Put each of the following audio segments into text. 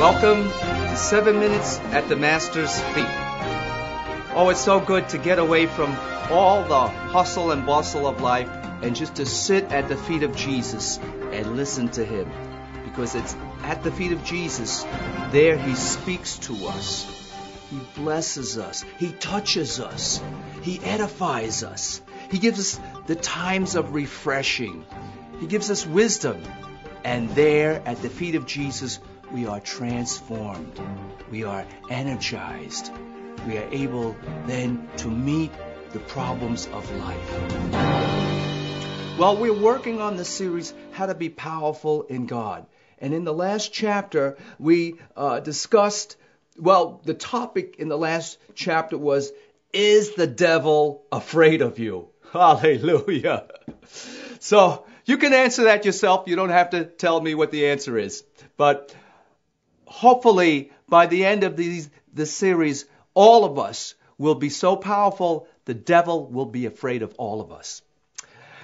Welcome to Seven Minutes at the Master's Feet. Oh, it's so good to get away from all the hustle and bustle of life and just to sit at the feet of Jesus and listen to Him. Because it's at the feet of Jesus, there He speaks to us. He blesses us. He touches us. He edifies us. He gives us the times of refreshing. He gives us wisdom. And there at the feet of Jesus, we are transformed. We are energized. We are able then to meet the problems of life. Well, we're working on the series, How to Be Powerful in God. And in the last chapter, we uh, discussed, well, the topic in the last chapter was, Is the devil afraid of you? Hallelujah. So you can answer that yourself. You don't have to tell me what the answer is. But hopefully by the end of these, this series, all of us will be so powerful, the devil will be afraid of all of us.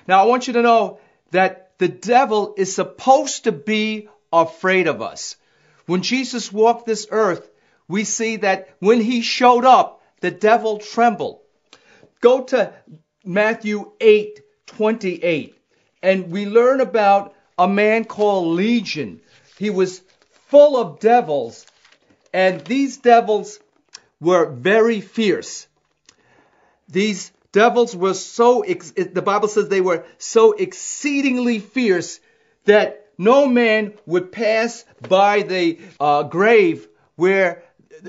Now, I want you to know that the devil is supposed to be afraid of us. When Jesus walked this earth, we see that when he showed up, the devil trembled. Go to Matthew 8 28, and we learn about a man called Legion. He was full of devils, and these devils were very fierce. These devils were so, the Bible says they were so exceedingly fierce that no man would pass by the uh, grave where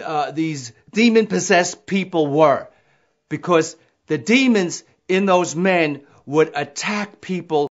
uh, these demon possessed people were because the demons in those men would attack people